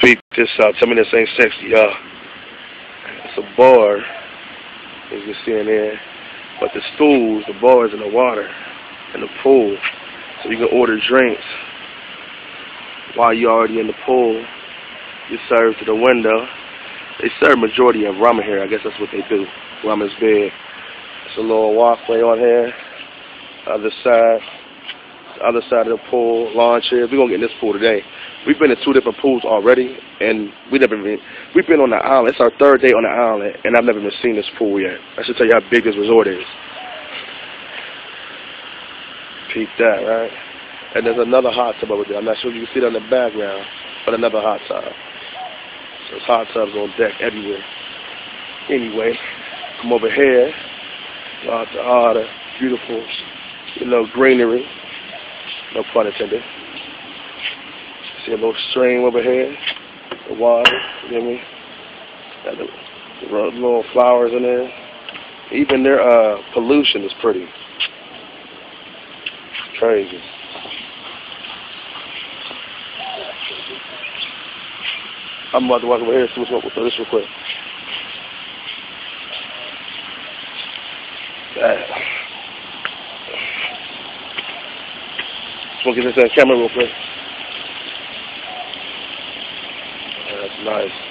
Peep this out. Tell me this ain't sexy, y'all. It's a bar, as you see in there. But the stools, the bar is in the water, in the pool. So you can order drinks while you're already in the pool. You serve to the window. They serve majority of ramen here. I guess that's what they do. Ramen's big. It's a little walkway on here. Other side. The other side of the pool, lawn chairs. We're going to get in this pool today. We've been in two different pools already, and we never been. We've been on the island. It's our third day on the island, and I've never even seen this pool yet. I should tell you how big this resort is. Peep that, right? And there's another hot tub over there. I'm not sure if you can see that in the background, but another hot tub. So there's hot tubs on deck everywhere. Anyway, come over here. Lots of the beautiful, know, greenery. No pun intended. See a little stream over here. The water, you get me? Got the, the little flowers in there. Even their uh, pollution is pretty. Crazy. I'm about to walk over here and see what's up with this real quick. That. To this on camera real quick. That's nice.